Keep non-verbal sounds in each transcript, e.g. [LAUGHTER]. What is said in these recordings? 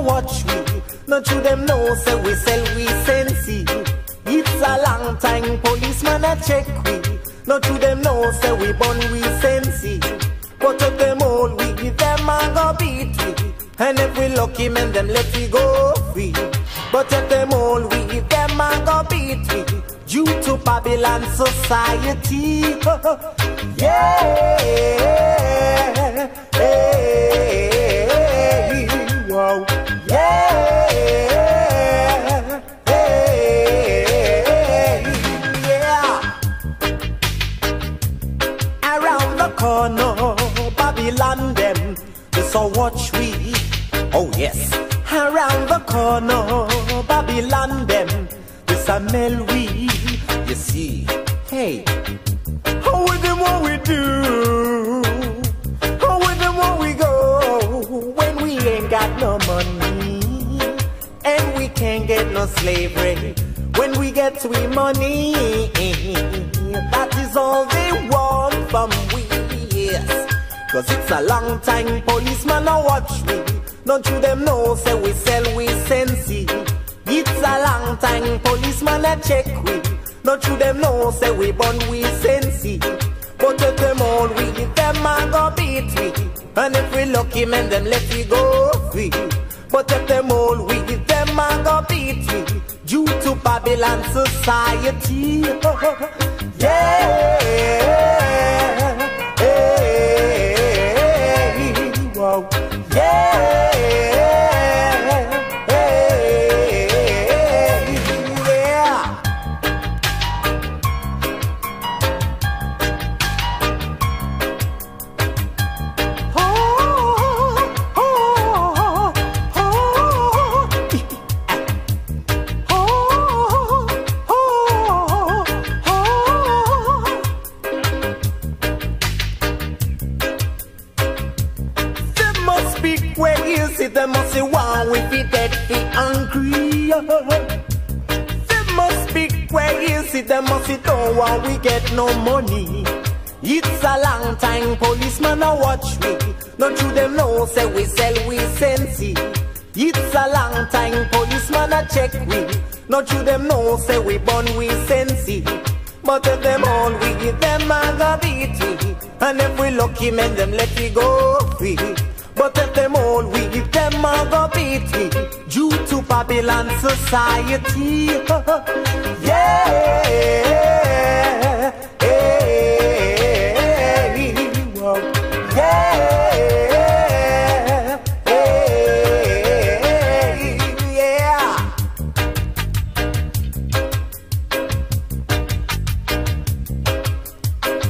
watch we. Not to them know say we sell we sensi. It's a long time policeman a check we. Not to them know say we born we sensi. But of them all we give them a go beat we. And if we lucky men them let we go free. But if them all we give them a go beat we. Due to Babylon society. [LAUGHS] yeah. Hey, wow. Yeah. Yeah. Around the corner, Babylon them, so watch we. Oh yes. Around the corner, Babylon them, this a mel we. You see, hey, how with them what we do? How with them what we go? Ain't got no money and we can't get no slavery. When we get we money, that is all they want from we. Yes. Cause it's a long time policeman a watch me. Don't you them know say we sell we sensi. It's a long time policeman a check we. Don't you them know say we born we sensi. But them all we them a go beat we. And if we lucky man, them let we go free. But if them all we give them a go beat we. Due to Babylon society. [LAUGHS] yeah. Wow if it dead fi angry. They must be you see them must say don't we get no money. It's a long time policeman a watch me. Not you them know say we sell we sensi. It's a long time policeman a check we. Not you them know say we born we sensi. But if them all we give them a go. And if we lucky men them let we go free. But if them all we give them go beat we. Due to Babylon society. [LAUGHS] yeah. Yeah. Yeah.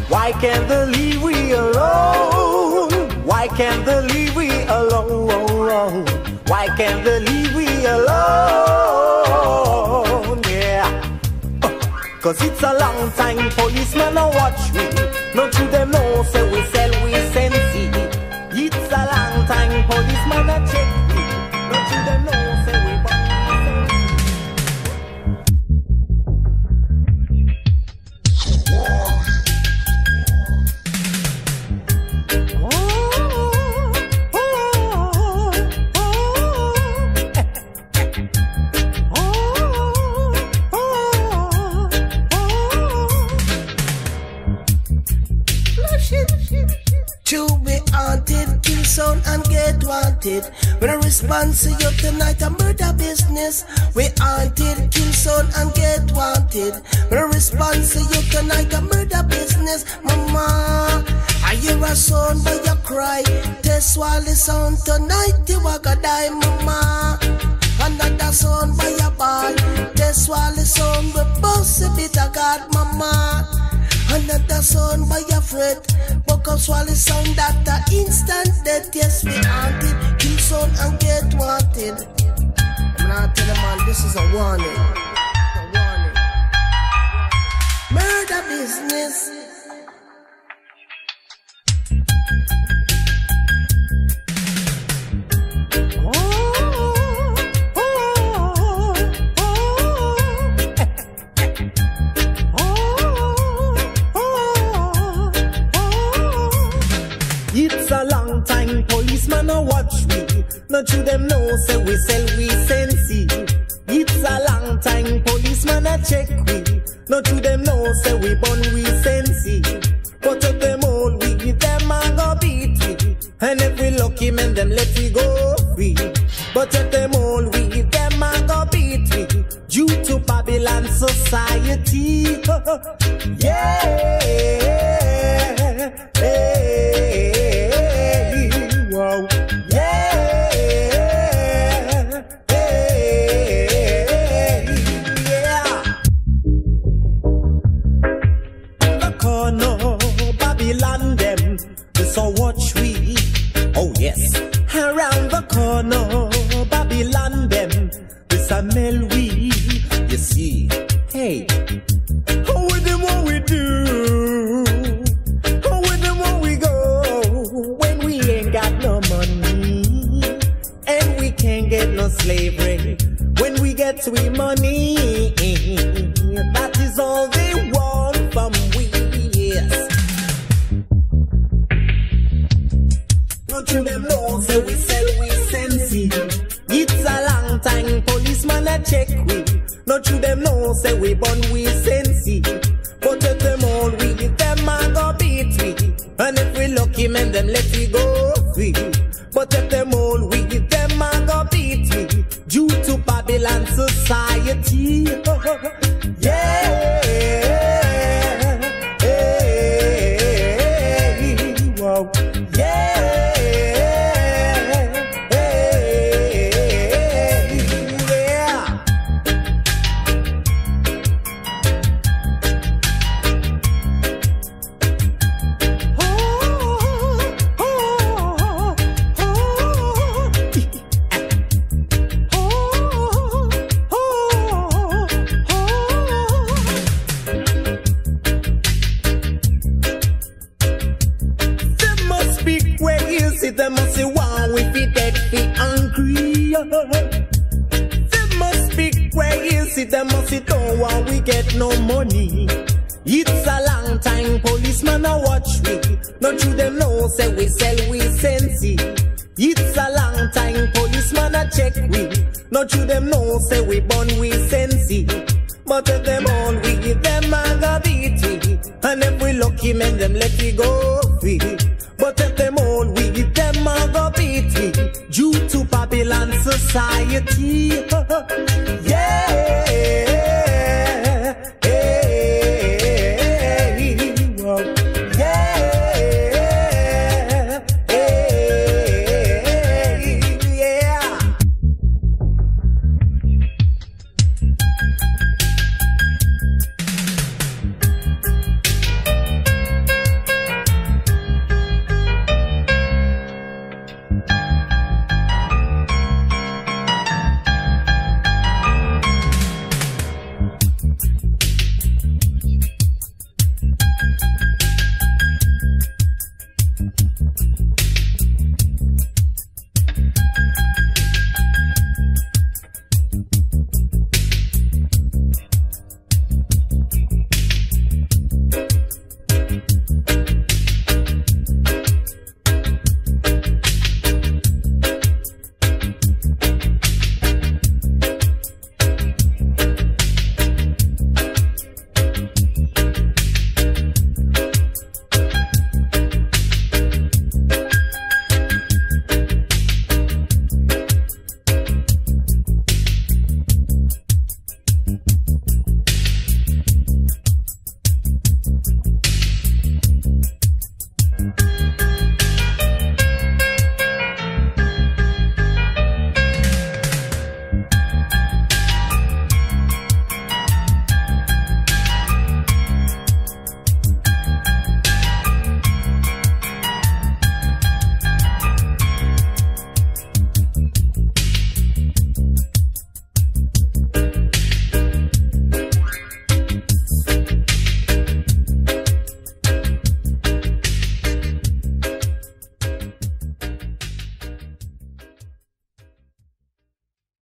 Why can't they leave we alone? Why can't they leave we Why can't they leave we alone? Yeah. Oh, Cause it's a long time policeman a watch we. Not you them know say When I respond to you tonight, a murder business. We haunted, kill sound and get wanted. When I respond to you tonight, a murder business. Mama, I hear a sound but you cry. Test while the sound tonight, you are gonna die, mama. Another sound by your ball. Test while the sound we bounce a bit of God, mama. Another son by your fret. Buck up swallow sound that the instant wanted. I'm not telling man, this is a warning. A warning. Murder business. Check we. Not you them know, say we born we sensi. But if them all we, them a go beat we. And if we lucky men, them let we go free. But if them all we, them a go beat we. Due to Babylon society. [LAUGHS] yeah. Yes, around the corner, Babylon them. This a mel we. You see, hey, how with them what we do? How with them what we go? When we ain't got no money and we can't get no slavery. When we get we money, that is all they want from we. Yes. Don't them know say we sell we sensi? It's a long time policeman a check we. Don't you them know say we born we sensi? But if them all we them a go beat we. And if we lucky men them let we go free. But if them all we them a go beat we. Due to Babylon society. [LAUGHS] Must be crazy, there must be don't want we get no money. It's a long time, policeman a watch me. Don't you them know, say we sell we sensi. It's a long time, policeman a check we. Don't you them know, say we born we sensi. But if them all we give them a go. And if we lucky men, them let we go free. But if them all we give them a go beat. Due to Babylon society.